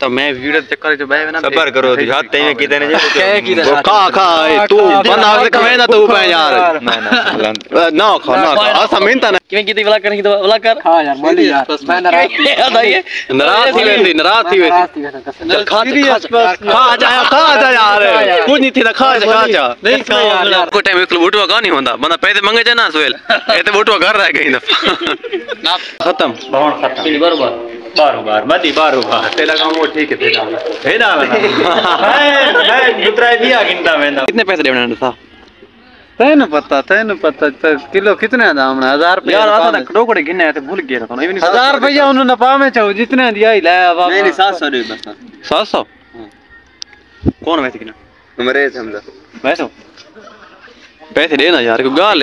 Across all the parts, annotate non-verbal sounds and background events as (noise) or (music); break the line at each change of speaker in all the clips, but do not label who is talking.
تو میں ویڈیو چکر جو بہے نا صبر کرو جی ہاتھ تے کی دینے
جی کھا
کھا اے تو بندا سے کہے نا تو پے یار نا
نا کھا نا کھا اسا مینتا نا
کیویں کیتی بلاک کرنی تو بلاک کر
ہاں یار مڈی یار بس میں ناراض
ہی ناراض ہی ویندی
ناراض ہی ویسی
کھا جا کھا جا یار کچھ
نہیں تھی نا کھا جا کھا جا نہیں
کھا یار
کو ٹائم اکلو بوٹو کا نہیں ہوندا بندا پیسے منگے جا نا سویل اے تے بوٹو گھر رہ گئی نا ختم
بھون ختم
برابر
بارو بار مدی بارو بار
تیلا کام وہ ٹھیک ہے تیلا
ہینا میں میں دوترے بھی گندا میں
کتنے پیسے دینا تھا
تین پتا تین پتا کلو کتنے دا ہمنا 1000 روپے یار آتا
کڑو کڑے گنے تے بھول گیا تھا 1000 روپے انہوں
نے پاویں چاہو جتنے دیا ہی لے اب نہیں
700 دے بس
700 کون ویسے کنا
مرے سمجھا
ویسے پیسے دینا یار کو گال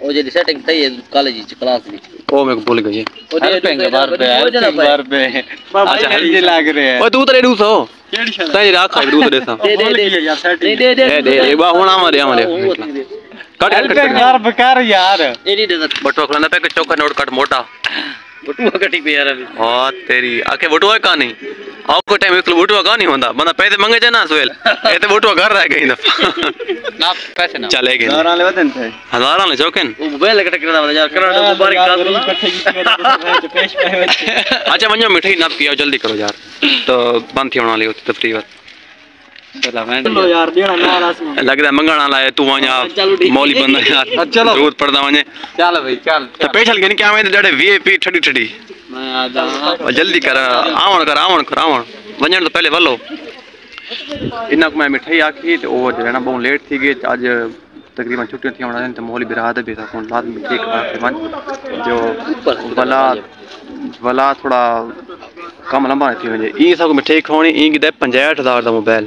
او جی سیٹنگ تھی کالج کی کلاس میں
او میں بھول گئی
ہر پنگ بار پہ ہر پنگ بار
پہ اچھا ہر جی لگ رہے ہیں او
تو تیرے دوسو
کیڑی شے
تیرے راکھ ہے دوسرے سا
دے دے
دے دے دے با ہونا ہمارے ہمارے
کٹ کٹ کر
بکار یار ایڈی
دے
بٹوا کھلنا پہ کہ چوکا نوٹ کٹ موٹا
بٹوا کٹی پہ
ہاں تیری آکے بٹوا کا نہیں آؤ کو ٹائم ایکلو بوٹوا کا نہیں ہوندا بندہ پیسے منگے جے نا سویل اے تے بوٹوا گھر رہ گئی دفعہ
نا پیسے نا
چلے گئے ہزاراں
لے ودن تھے
ہزاراں لے چوکن
او بیل کٹ کردا وندا یار کروڑ مبارک داد پیش اچھا
منجو مٹھائی نہ پیو جلدی کرو یار تو بند تھی ہونے تفریح لگتا منگانا لائے تو وانیا مولی بندہ دور پڑدا ونے
چل بھائی
چل کیا میں ڈڑے وی پی ٹھڈی ٹھڈی
جلدی کر آون
کر آون کر آون ونجن تو پہلے ولو انہاں کو میں مٹھائی آکھی تے او جڑا بہت لیٹ تھی گئی اج تقریباً چھٹیاں تھیاں ہونا تے مولی براد بھی تھا کون لازمی ٹھیک تقریباً جو
بلا
بلا تھوڑا کم لمبا تھی ونجے ای سب مٹھائی کھونی ای کی دے 50000 دا موبائل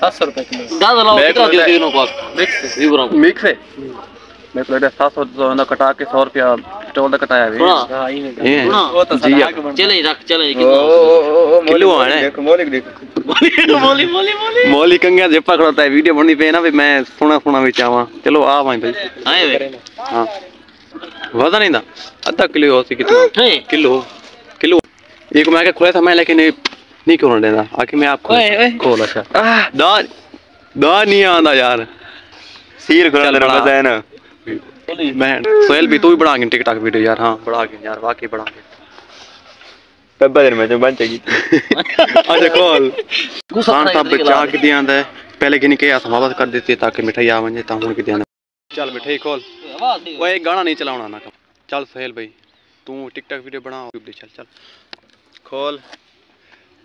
سات سو روپے
مکس ہے میں پلیٹ ہے سات سو نہ کٹا کے سو روپیہ ٹول دا کٹایا ہے
ہاں جی
رکھ چلے کلو
آنا مولی
مولی مولی
مولی کنگیا جے پکڑتا ہے ویڈیو بننی پے نا میں سونا سونا وچ آواں چلو آ بھائی بھائی آئے ہاں وزن نہیں دا ادھا کلو ہو سی کتنا کلو کلو ایک میں کے تھا میں لیکن نہیں کیوں لینا؟ آ میں آپ کھول اچھا دان نہیں آندا یار۔
سیر کھڑا لینا مزہ ہے نا۔
بہن سہیل بھی تو بھی بڑھا گے ٹک ٹاک ویڈیو یار ہاں۔ بڑھا گے یار واقعی بڑھا گے۔
پبا دن میں جو بن چگی
(laughs)
اچھا
کھول۔
ہاں تب بچا کے
دیاں دے۔ پہلے کہ نہیں کہ اساں واپس کر دیتی تاکہ مٹھائی آ ونجے تا ہن کے دیاں چل مٹھائی کھول۔
اوئے
گانا نہیں چلاونا نا چل سہیل بھائی تو ٹک ٹاک ویڈیو بنا یوٹیوب چل چل۔ کھول۔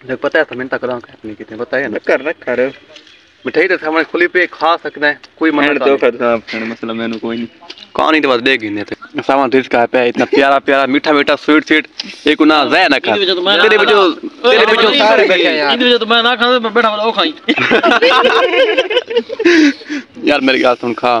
لگ پتہ ہے سمن تک راں کتنی کتنے بتایا نا
کر رکھ کر
مٹھائی تے سامنے کھلی پہ کھا سکدا ہے کوئی منع تو
کر صاحب کھانے مسئلہ میں کوئی نہیں
کہانی تو بس دے گینے تے سامان دل کا ہے اتنا پیارا پیارا میٹھا میٹھا سویٹ سویٹ ایک نہ زہ نہ کھا تیرے بچو تیرے بچو سارے بیٹھے
ہیں یار تیرے تو میں نہ کھا بیٹھا والا او کھائی
یار میری گل سن کھا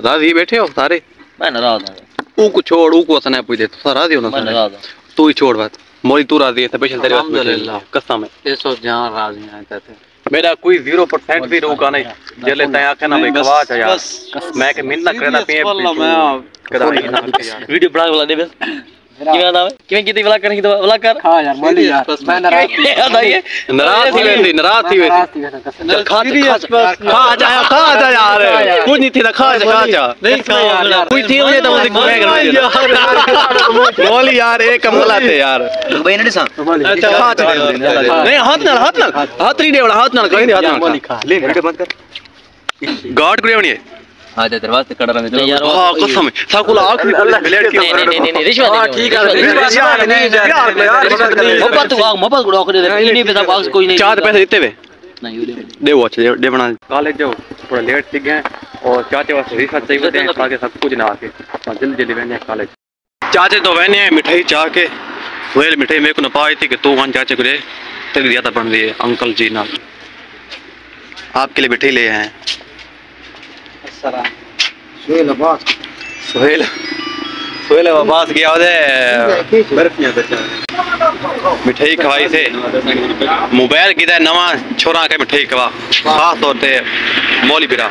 راضی بیٹھے ہو سارے
میں ناراض ہوں
اون کو چھوڑ اون کو اسنا پوچھ دے تو سارا راضی ہونا میں ناراض
ہوں
تو ہی چھوڑ بات مولی تو راضی ہے سپیشل تیرے واسطے الحمدللہ قسم ہے
اس سو جان راضی ہیں کہتے
میرا کوئی 0% پرسنٹ بھی روکا نہیں جلے تے آکھے نہ میں گواہ چا یار
میں کہ منت کرنا پیے
ویڈیو بنا والا دے بس
کیا
نام ہے کیویں کیتی بلاک کرنی تو بلاک کر
ہاں یار بولی یار میں ناراض تھی
ناراض تھی ویسی ناراض تھی
ویسی کھا کھا جا کھا جا یار کچھ
نہیں تھی نہ کھا جا کھا جا
نہیں کھا یار کوئی تھی ہوئے تو مجھے کھوے گا بولی
یار ایک کملا تے یار
بھائی نے سا اچھا کھا جا نہیں
ہاتھ نال ہاتھ نال ہاتھ نہیں دیوڑا ہاتھ نال کہیں ہاتھ نال
لے ویڈیو
بند کر
گاٹ کرے ونی
آدھے دروازے
کڑا ہاں، رہے
تو یار قسم
ساکولا آخری اللہ بلیڈ کی نہیں نہیں نہیں
رشوت ہاں، نہیں ٹھیک ہے رشوت
نہیں یار محبت
واغ محبت گڑا کرے نہیں نہیں پیسہ واغ کوئی نہیں چار پیسے
دیتے ہوئے؟ دیو اچھا دے بنا۔ کالج جو تھوڑا لیٹ تھی گئے اور چاچے واسطے ریسا چاہیے تھے تاکہ سب کچھ نہ آ کے۔ جلدی جلدی وینے کالج۔ چاچے تو وینے ہیں مٹھائی چاہ کے۔ ویل مٹھائی میرے کو نہ پائی تھی کہ تو وہاں چاچے کو دے۔ تیری زیادہ بن رہی ہے انکل جی نال۔ آپ کے لیے مٹھائی لے آئے ہیں۔
السلام.
سہیل عباس
سہیل سہیل عباس گیا مٹھائی کھوائی سے. موبائل کی دے نواں چھوڑا کے مٹھائی کھوا. خاص طور تے مولی برا.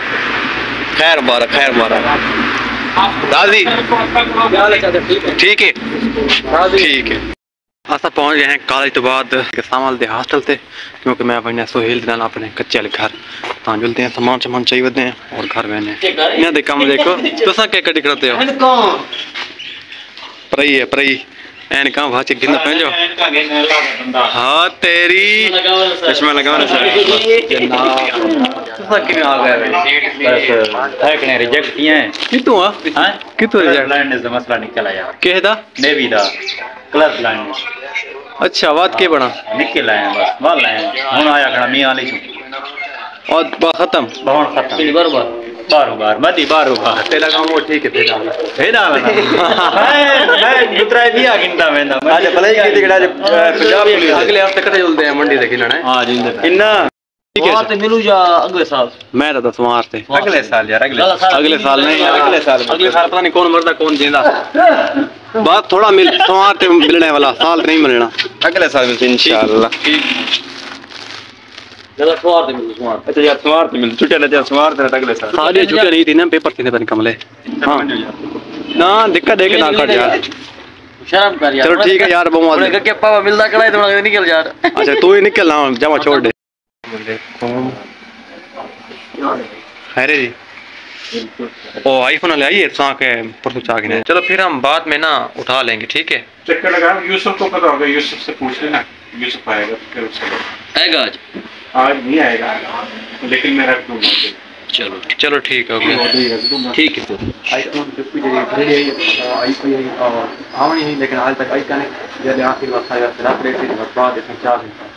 خیر مبارک خیر مبارک دادی. ٹھیک ہے؟ ٹھیک ہے. اچھا پہنچ گئے ہیں کالج تو بعد سامان لے ہاسٹل سے کیونکہ میں اپنے سہیل دن اپنے کچے والے گھر۔ تاں جلتے ہیں سامان سامان چاہیے دیں اور گھر میں نے۔
یہاں دیکھا مجھے کو
تو سا کے کٹی کرتے
ہو؟
پرائی ہے پرائی این کام بھاچے گھن پہنچ جو۔ ہاں تیری۔
چشمہ لگا رہا ہے کہ تو ہاں کہ تو
ریجیکٹ کیا ہے
کہ تو ریجیکٹ کہ تو ریجیکٹ
کہ تو ریجیکٹ
کہ تو
ریجیکٹ کلر بلائنڈ
اچھا آواد کے بڑا
نکے لائے ہیں بس بہت لائے ہیں ہون آیا کھڑا میاں لے چھو
اور بہت ختم
بہت ختم
بار بار
بار بار بار بار بار
تیلا کام وہ ٹھیک ہے پھیڈا ہوا
پھیڈا ہوا میں گترائے بھی آگ انتا میں آج پلائی کی دکڑا
آج پجاب پلی اگلے
ہفتے کٹے جلتے ہیں منڈی دیکھیں نا
آج انتا
انہا
وہاں تے ملو جا اگلے سال
میں رہتا تھا وہاں تے
اگلے
سال یار اگلے
سال اگلے سال نہیں اگلے
سال اگلے سال
پتہ نہیں کون مردہ کون جیندہ بات تھوڑا مل سوار تے ملنے والا سال تے نہیں ملنا
اگلے سال ملتے انشاءاللہ
جلا سوار تے ملو سوار
اچھا یار سوار تے ملتے چھٹیاں نہ سوار تے اگلے سال
ساری چھٹیاں نہیں
تھی نا پیپر تھی نہیں کملے
ہاں نہ
دقت ہے کہ نہ کٹ یار
شرم کر یار چلو ٹھیک ہے
یار بہت انہیں کہا
کہ پاپا ملدا کڑا ہے تو نکل یار اچھا
تو ہی نکل نہ جمع چھوڑ دے خیر جی او آئی فون لے آئیے ساں کے پرسوں چاہ کے چلو پھر ہم بعد میں نا اٹھا لیں گے ٹھیک ہے
چکر لگا یوسف کو پتا ہوگا یوسف سے پوچھ لینا یوسف آئے گا پھر اس کے بعد
آئے گا آج
آج نہیں آئے گا لیکن میں رکھ دوں گا
چلو
چلو ٹھیک ہے
ٹھیک ہے
آئی فون آئی لیکن آج تک آئی کا نہیں جب آخری وقت آئے گا رات ریٹ سے بعد اس میں چار دن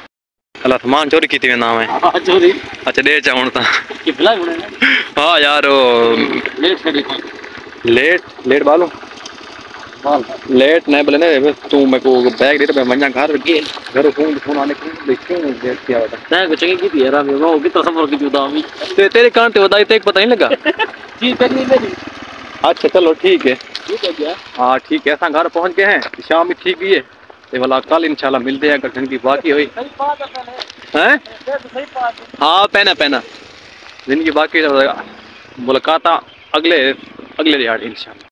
اللہ سامان چوری کیتی نام ہے
چوری
اچھا دے چاہوں تا ہاں یار
لیٹ
لیٹ لیٹ بالو لیٹ نہیں بولے نا تو میں کو بیگ دے تو میں منجا گھر گھر فون فون آنے کو دیکھوں لیٹ کیا ہوتا
میں کو چنگی کی تھی یار میں وہ کتنا سفر کی تھی دامی
تے تیرے کان تے ودائی تے پتہ نہیں لگا
جی پہلی میری
اچھا چلو ٹھیک ہے
ٹھیک ہے
ہاں ٹھیک ہے اساں گھر پہنچ گئے ہیں شام بھی ٹھیک بھی ہے تے والا کل انشاءاللہ ملتے ہیں اگر زندگی باقی ہوئی ہاں پہنا پہنا زندگی باقی ملاقات اگلے اگلے دیہڑ انشاءاللہ